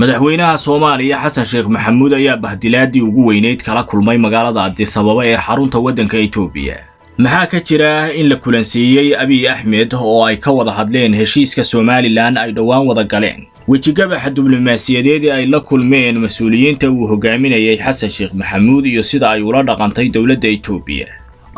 madaxweynaha soomaaliya xasan sheekh maxamuud ayaa bahdilaadii ugu weyneyd kala kulmay magaalada adisababa ee xarunta waddanka etoobiya maxaa ka jira in la kulansiiyey abiy axmed oo ay ka wada hadleen heshiiska somalilan ay dhowaan wada galeen? Wejigabaxa diblomaasiyadeed ee ay la kulmeen mas'uuliyiinta uu hogaaminayay xasan sheekh maxamuud iyo sida ay ula dhaqantay dowladda etoobiya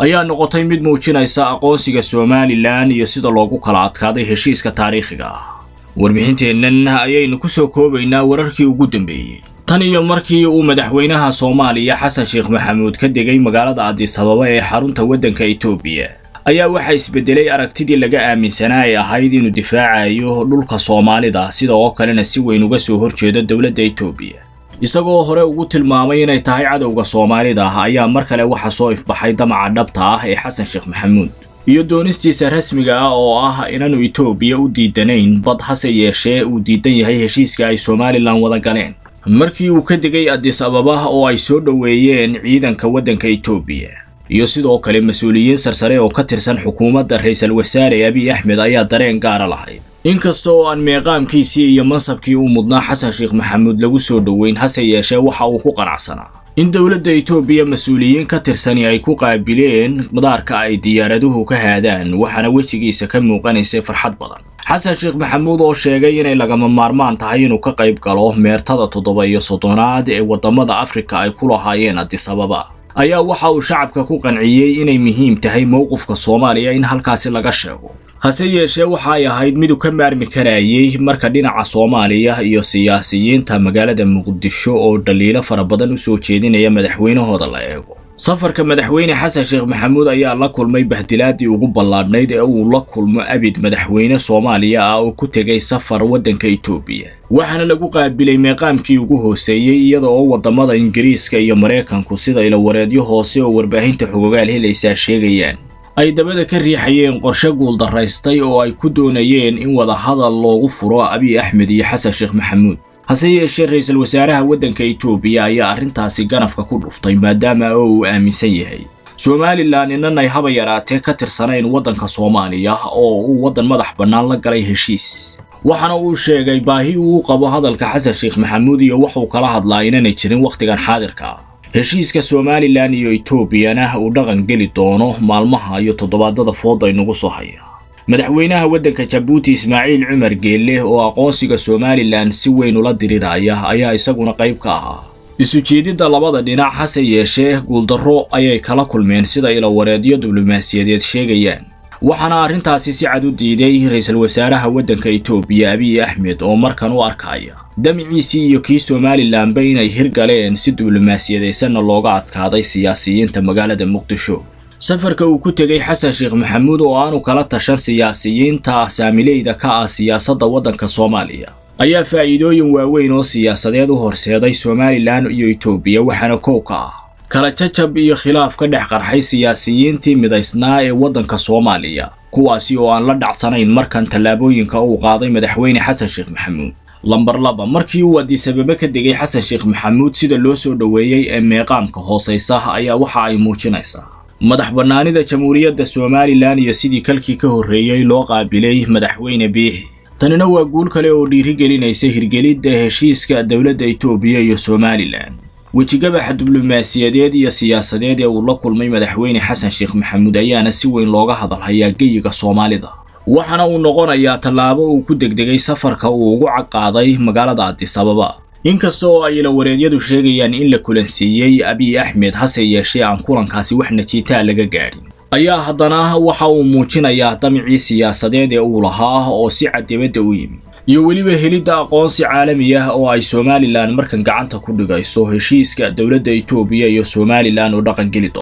ayaa noqotay mid muujinaysa aqoonsiga somalilan iyo sida loogu kala adkaaday heshiiska taariikhiga. ah warbixinteennan ayaynu ku soo koobaynaa wararkii ugu dambeeyey. Tan iyo markii uu madaxweynaha soomaaliya xasan sheekh maxamuud ka degay magaalada adisababa ee xarunta waddanka etoobiya ayaa waxaa isbedelay aragtidii laga aaminsanaa ee ahayd inuu difaacayo dhulka soomaalida sida oo kalena si weyn uga soo horjeedo dowladda etoobiya isagoo hore ugu tilmaamay inay tahay cadowga soomaalida ayaa mar kale waxa soo ifbaxay damaca dhabta ah ee xasan sheekh maxamuud iyo doonistiisa rasmiga ah oo ah inaanu etoobiya u diidanayn bad hase yeeshee uu diidan yahay heshiiska ay somalilan wada galeen. Markii uu ka degay adis ababa oo ay soo dhoweeyeen ciidanka waddanka etoobiya iyo sidoo kale mas'uuliyiin sarsare oo ka tirsan xukuumadda ra'iisul wasaare abiy axmed ayaa dareen gaara lahayd inkasta oo aan meeqaamkiisii iyo mansabkii u mudnaa xasan sheekh maxamuud lagu soo dhoweyn hase yeeshee waxa uu ku qanacsanaa in dowladda etoobiya mas'uuliyiin ka tirsani ay ku qaabileen madaarka ay diyaaraduhu ka haadaan waxaana wejigiisa ka muuqanaysay farxad badan. Xasan sheekh maxamuud oo sheegay inay lagama maarmaan tahay inuu ka qayb galo meertada toddoba iyo soddonaad ee waddamada afrika ay ku lahaayeen adisababa ayaa waxa uu shacabka ku qanciyey inay muhiim tahay mowqifka soomaaliya in halkaasi laga sheego hase yeeshee waxa ay ahayd miduu ka maarmi karayey marka dhinaca soomaaliya iyo siyaasiyiinta magaalada muqdisho oo dhaliilo fara badan u soo jeedinaya madaxweynahooda la eego. Safarka madaxweyne xasan sheekh maxamuud ayaa la kulmay bahdilaadii ugu ballaadhnayd ee uu la kulmo abid madaxweyne soomaaliya ah oo ku tegay safar waddanka etoobiya waxaana lagu qaabilay meeqaamkii ugu hooseeyey iyada oo waddamada ingiriiska iyo maraykanku sida ilawareedyo hoose oo warbaahinta xogogaal helaysaa sheegayaan ay dabada ka riixayeen qorshe guuldaraystay oo ay ku doonayeen in wadahadal loogu furo abiy axmed iyo xasan sheekh maxamuud. Hase yeeshee ra'iisul wasaaraha waddanka etoobiya ayaa arrintaasi ganafka ku dhuftay maadaama oo uu aaminsan yahay. Somalilan inanay haba yaraatee ka tirsanayn waddanka soomaaliya oo uu waddan madax bannaan la galay heshiis. Waxaana uu sheegay baahi uu qabo hadalka xasan sheekh maxamuud iyo waxuu kala hadlaa inanay jirin wakhtigan xaadirka. ah heshiiska somalilan iyo etoobiyana uu dhaqan geli doono maalmaha iyo toddobaadada fooda inugu soo haya madaxweynaha waddanka jabuuti ismaaciil cumar geelle oo aqoonsiga somalilan si weyn ula diriraya ayaa isaguna qayb ka ahaa. Isu jeedidda labada dhinac hase yeeshee guuldarro ayay kala kulmeen sida ilawareedyo diblomaasiyadeed sheegayaan waxaana arrintaasi si cad u diiday ra'iisul wasaaraha waddanka etoobiya abiy axmed oo markan u arkaya damiciisii iyo kii somalilanba inay hirgaleen si diblomaasiyadaysanna looga adkaaday siyaasiyiinta magaalada muqdisho. Safarka uu ku tegay xasan sheekh maxamuud oo aanu kala tashan siyaasiyiinta saamileyda ka ah siyaasadda waddanka soomaaliya ayaa faa'iidooyin waaweyn oo siyaasadeed u horseeday somalilan iyo etoobiya waxaana kow ka ah kala jajab iyo khilaaf ka dhex qarxay siyaasiyiintii midaysnaa ee waddanka soomaaliya kuwaasi oo aan la dhacsanayn markan tallaabooyinka uu qaaday madaxweyne xasan sheekh maxamuud. Lambar laba markii uu adisababa ka degay xasan sheekh maxamuud sida loo soo dhoweeyey ee meeqaamka hoosaysa ayaa waxa ay muujinaysaa madax bannaanida jamhuuriyadda somalilan iyo sidii kalkii ka horreeyey loo qaabilay madaxweyne biixi tanina waa guul kale oo dhiirigelinaysa hirgelidda heshiiska dowladda etoobiya iyo somalilan wejigabaxa diblomaasiyadeed iyo siyaasadeed ee uu la kulmay madaxweyne xasan sheekh maxamuud ayaana si weyn looga hadalhayaa geyiga soomaalida. Waxaana uu noqonayaa tallaabo uu ku degdegay safarka uu ugu caqaaday magaalada adisababa inkasta oo ay ilawareedyadu sheegayaan in la kulansiiyey abiy axmed hase yeeshee aan kulankaasi wax najiitaa laga gaadhin. Ayaa haddana waxa uu muujinayaa damicii siyaasadeed ee uu lahaa oo si cad dibadda u yimi iyo weliba helidda aqoonsi caalami ah oo ay somalilan markan gacanta ku dhigayso heshiiska dowladda etoobiya iyo somalilan oo dhaqan geli doon